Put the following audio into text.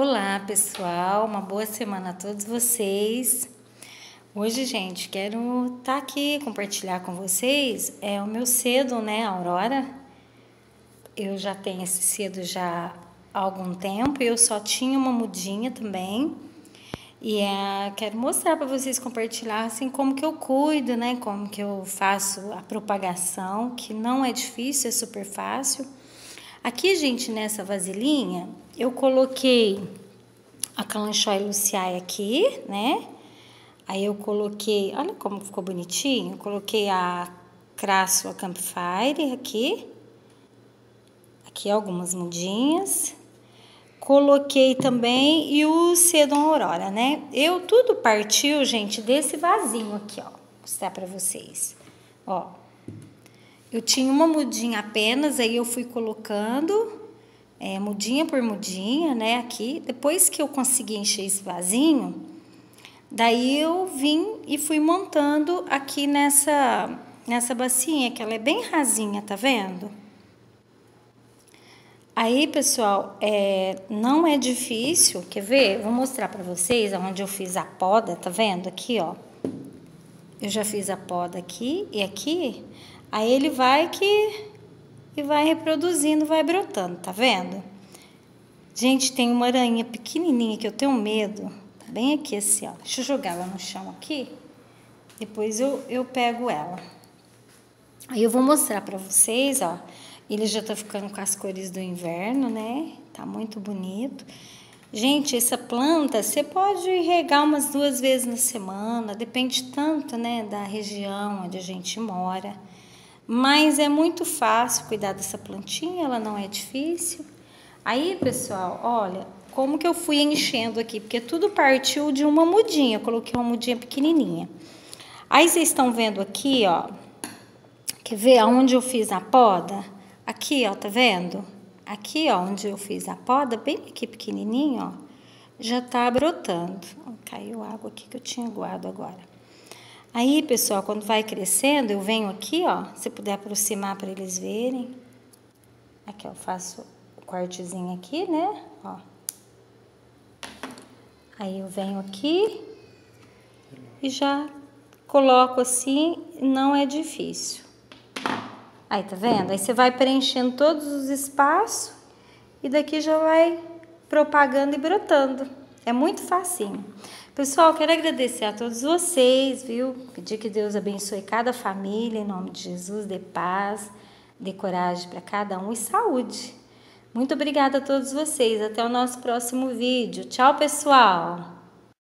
Olá, pessoal. Uma boa semana a todos vocês. Hoje, gente, quero estar tá aqui compartilhar com vocês é o meu cedo, né, Aurora. Eu já tenho esse cedo já há algum tempo. Eu só tinha uma mudinha também. E é, quero mostrar para vocês compartilhar assim como que eu cuido, né, como que eu faço a propagação, que não é difícil, é super fácil. Aqui, gente, nessa vasilhinha, eu coloquei a Calanchoy luciae aqui, né? Aí eu coloquei, olha como ficou bonitinho. Eu coloquei a Crassula Campfire aqui. Aqui algumas mudinhas. Coloquei também e o Cedon Aurora, né? Eu tudo partiu, gente, desse vasinho aqui, ó. Vou mostrar pra vocês. Ó, eu tinha uma mudinha apenas, aí eu fui colocando é, mudinha por mudinha, né, aqui. Depois que eu consegui encher esse vasinho, daí eu vim e fui montando aqui nessa, nessa bacinha, que ela é bem rasinha, tá vendo? Aí, pessoal, é, não é difícil, quer ver? Vou mostrar para vocês onde eu fiz a poda, tá vendo? Aqui, ó. Eu já fiz a poda aqui e aqui. Aí ele vai que e vai reproduzindo, vai brotando, tá vendo? Gente, tem uma aranha pequenininha que eu tenho medo, tá bem aqui assim, ó. Deixa eu jogar ela no chão aqui, depois eu, eu pego ela. Aí eu vou mostrar pra vocês, ó. Ele já tá ficando com as cores do inverno, né? Tá muito bonito. Gente, essa planta você pode regar umas duas vezes na semana, depende tanto, né, da região onde a gente mora. Mas é muito fácil cuidar dessa plantinha, ela não é difícil. Aí, pessoal, olha como que eu fui enchendo aqui, porque tudo partiu de uma mudinha, eu coloquei uma mudinha pequenininha. Aí vocês estão vendo aqui, ó, quer ver aonde eu fiz a poda? Aqui, ó, tá vendo? Aqui, ó, onde eu fiz a poda, bem aqui pequenininho, ó, já tá brotando. Caiu água aqui que eu tinha guardado agora. Aí, pessoal, quando vai crescendo, eu venho aqui, ó, se puder aproximar para eles verem. Aqui, ó, eu faço o cortezinho aqui, né, ó. Aí eu venho aqui e já coloco assim, não é difícil. Aí, tá vendo? Aí você vai preenchendo todos os espaços e daqui já vai propagando e brotando. É muito facinho. Pessoal, quero agradecer a todos vocês, viu? Pedir que Deus abençoe cada família, em nome de Jesus, dê paz, dê coragem para cada um e saúde. Muito obrigada a todos vocês. Até o nosso próximo vídeo. Tchau, pessoal!